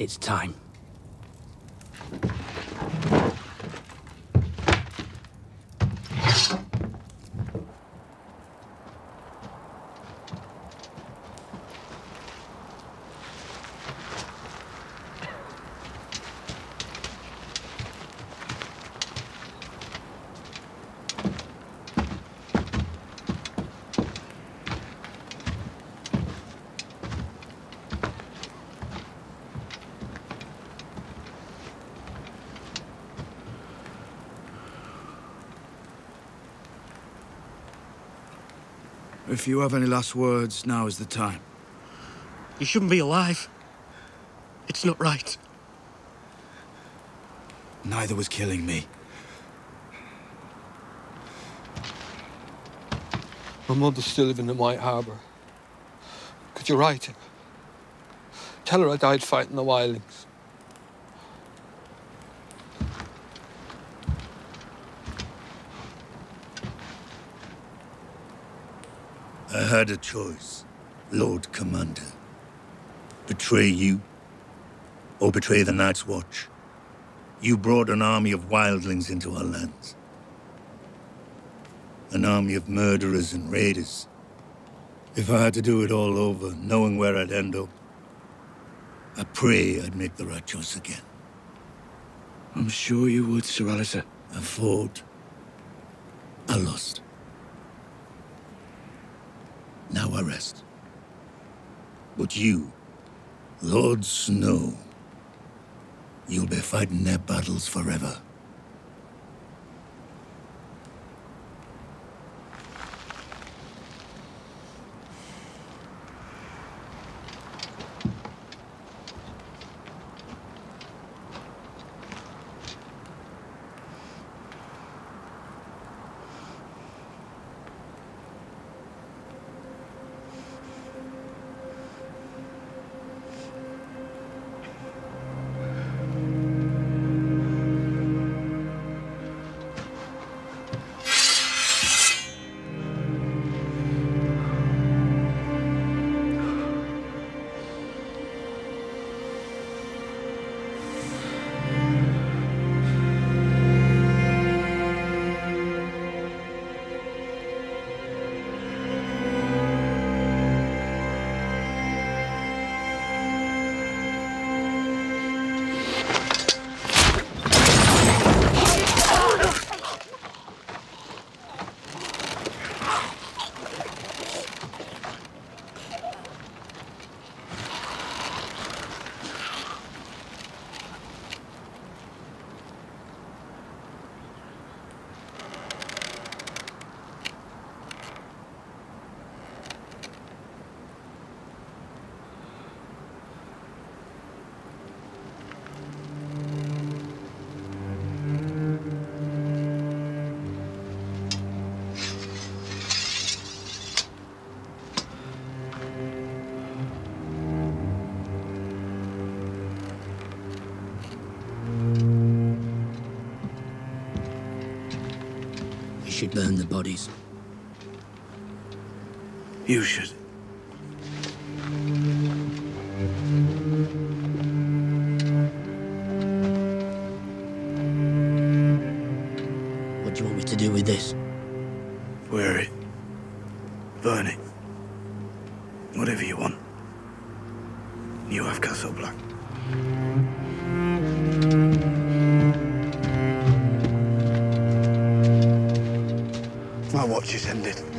It's time. If you have any last words, now is the time. You shouldn't be alive. It's not right. Neither was killing me. My mother's still living in White Harbour. Could you write it? Tell her I died fighting the wildlings. I had a choice, Lord Commander. Betray you, or betray the Night's Watch. You brought an army of wildlings into our lands. An army of murderers and raiders. If I had to do it all over, knowing where I'd end up, I pray I'd make the right choice again. I'm sure you would, Sir Alliser. I fought. I lost. I rest. But you, Lord Snow, you'll be fighting their battles forever. Should burn the bodies. You should. What do you want me to do with this? Wear it. Burn it. Whatever you want. You have Castle Black. Watch is ended.